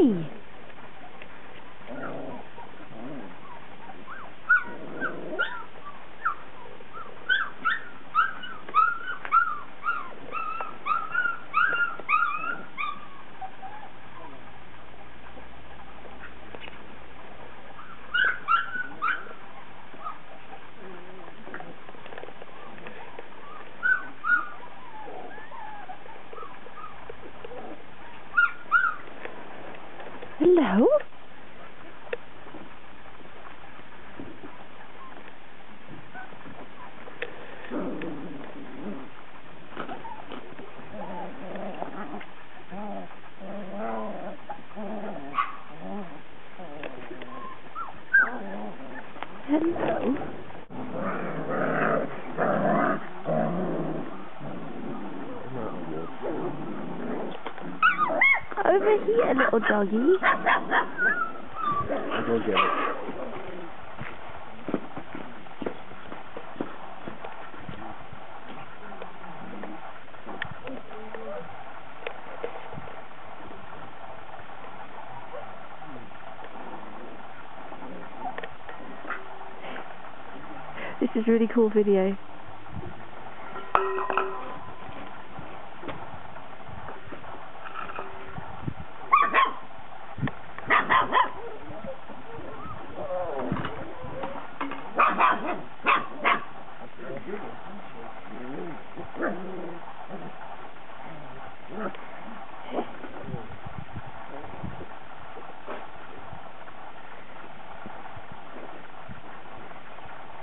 me. Hello? Hello? Over here, little doggy. I'll go get it. This is really cool video.